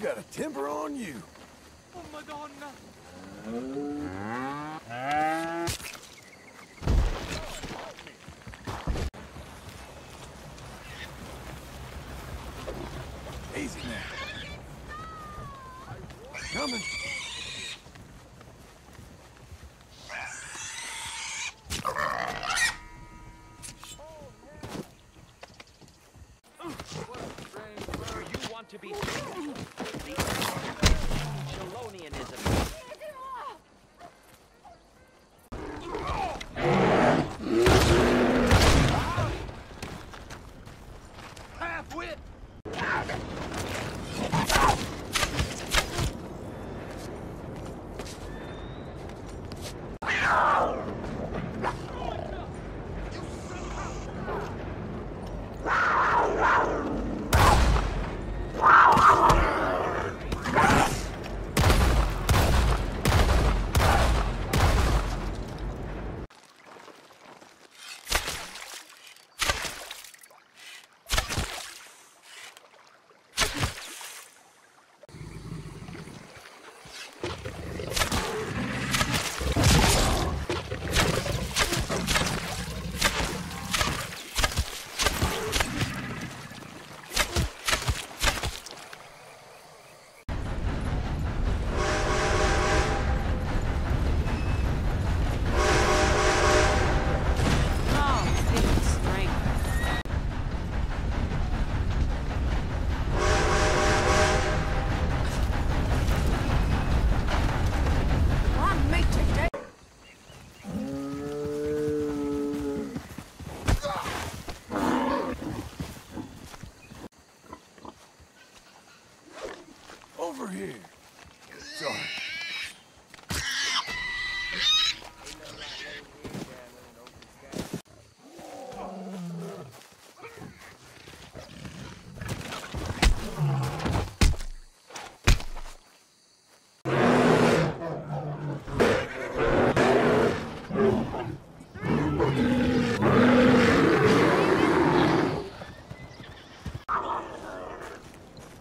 got a temper on you. Oh, Madonna. Easy now. Coming. Oh, to be.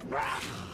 Wow.